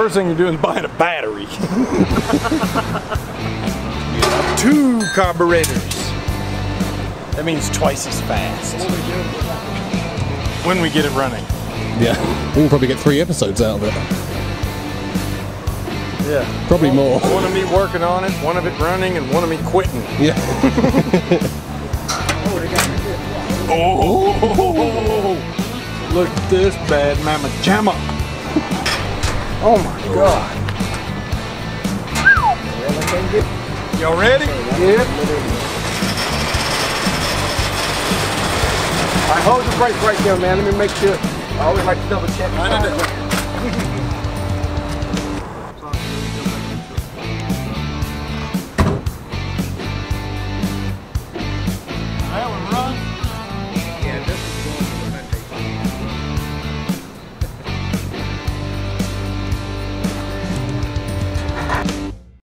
first thing you're doing is buying a battery. Two carburetors. That means twice as fast. When we get it running. Yeah. We'll probably get three episodes out of it. Yeah. Probably more. One of me working on it, one of it running, and one of me quitting. Yeah. Oh, look at this bad mama jamma. Oh my god. Y'all ready? Yeah. I hold the brake right there, man. Let me make sure. I always like to double check. I know.